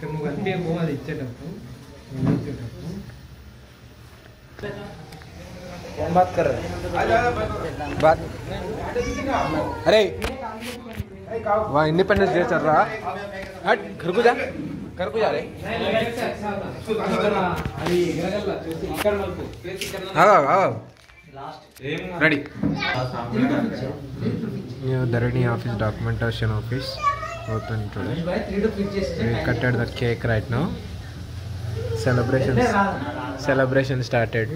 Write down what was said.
ఇక్కడ నువ్వు కనిపించబో అది ఇచ్చేటప్పుడు నువ్వు ఇచ్చేటప్పుడు कौन बात कर रहे हैं बात अरे वहाँ इंडिपेंडेंस डे चल रहा हट घर को जा घर को जा रहे అది ఎగరగల్లా చూసి ఇక్కడ మలుపు చేసి ఇక్కడ आओ आओ ready Dharani office documentation office open today we cutted the cake right now. Celebrations. Celebration started